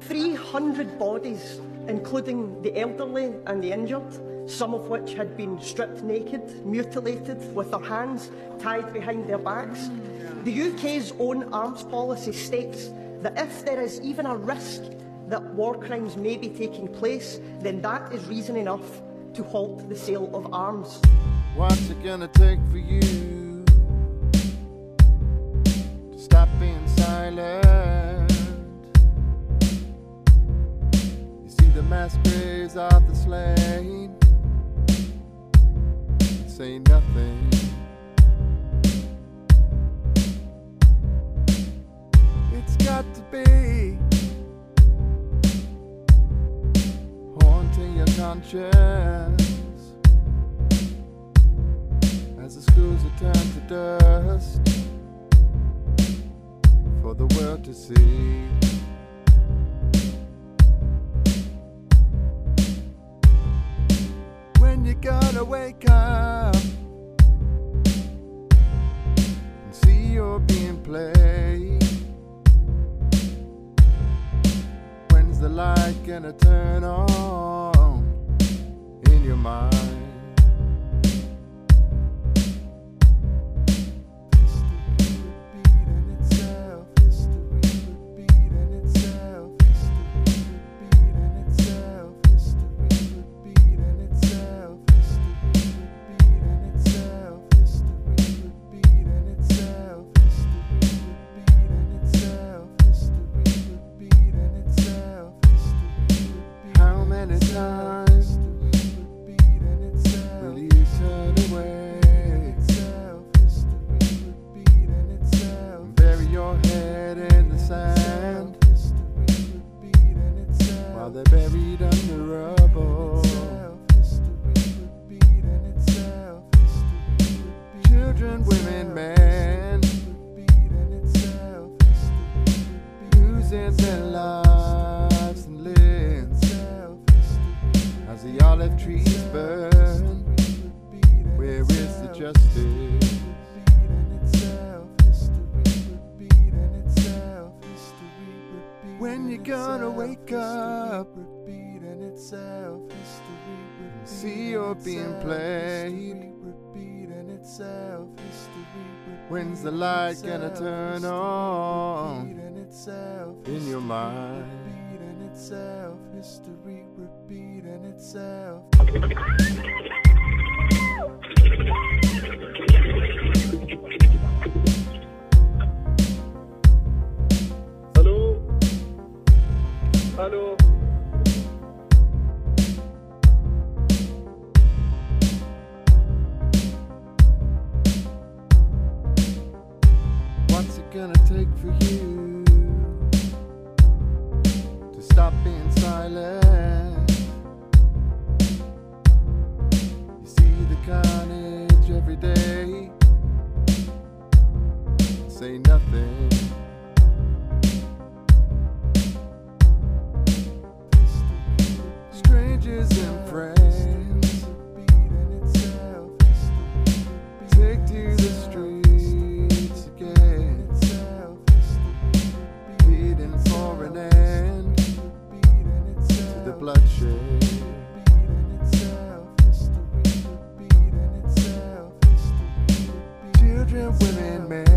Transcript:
300 bodies, including the elderly and the injured, some of which had been stripped naked, mutilated, with their hands tied behind their backs. The UK's own arms policy states that if there is even a risk that war crimes may be taking place, then that is reason enough to halt the sale of arms. What's it gonna take for you mass graves of the slain, say nothing. It's got to be haunting your conscience as the schools are turned to dust for the world to see. Wake up and see you're being played. When's the light gonna turn the olive trees burn. Where is the justice? When you gonna wake up, see you're being played. When's the light gonna turn on in your mind? Itself, history repeating itself. Allô Allô What's it gonna take for you stop being silent? You see the carnage every day. Say nothing. women, man.